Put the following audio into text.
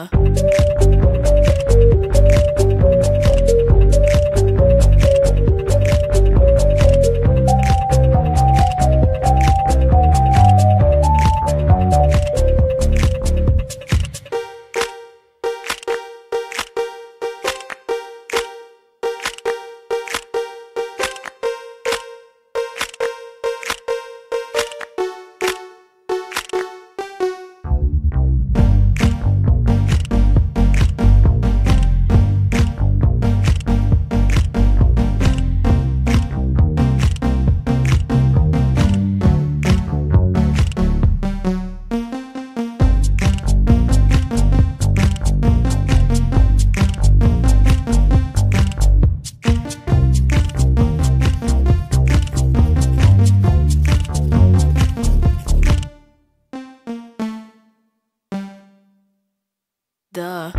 uh. Duh.